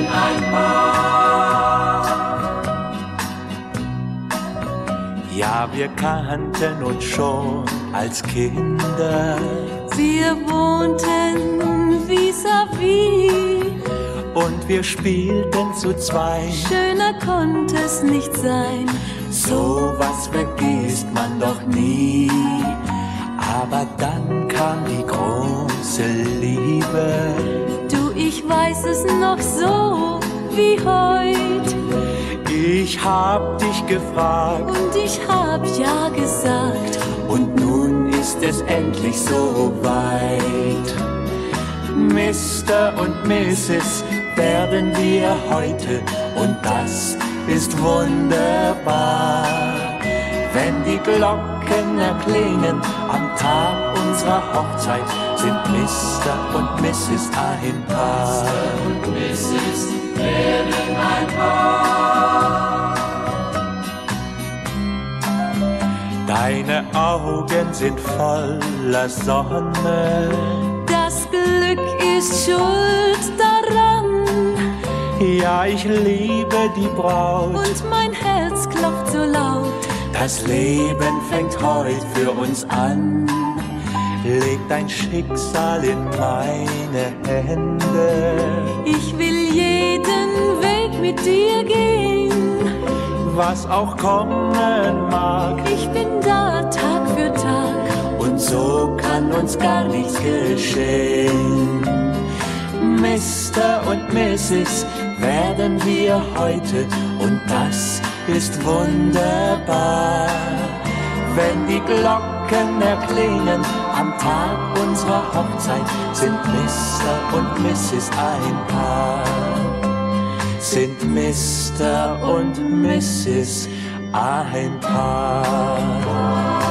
Leben ein Paar. Ja, wir kannten uns schon als Kinder. Wir wohnten vis-à-vis. -vis. Und wir spielten zu zweit. Schöner konnte es nicht sein. So was vergisst man doch nie. Aber dann kam die große Liebe. Weiß es noch so wie heute. Ich hab dich gefragt und ich hab ja gesagt. Und nun ist es endlich so weit. Mr. und Mrs. werden wir heute und das ist wunderbar. Wenn die Glocken erklingen am Tag unserer Hochzeit, sind Mr. und Mrs. ein Paar. Mr. und Mrs. werden ein Paar. Deine Augen sind voller Sonne. Das Glück ist schuld daran. Ja, ich liebe die Braut. Und mein Herz klopft so laut. Das Leben fängt heute für uns an. Leg dein Schicksal in meine Hände. Ich will jeden Weg mit dir gehen. Was auch kommen mag. Ich bin da Tag für Tag. Und so kann uns gar nichts geschehen. Mr. und Mrs. werden wir heute und das ist wunderbar. Wenn die Glocken erklingen am Tag unserer Hochzeit, sind Mr. und Mrs. ein Paar. Sind Mr. und Mrs. ein Paar.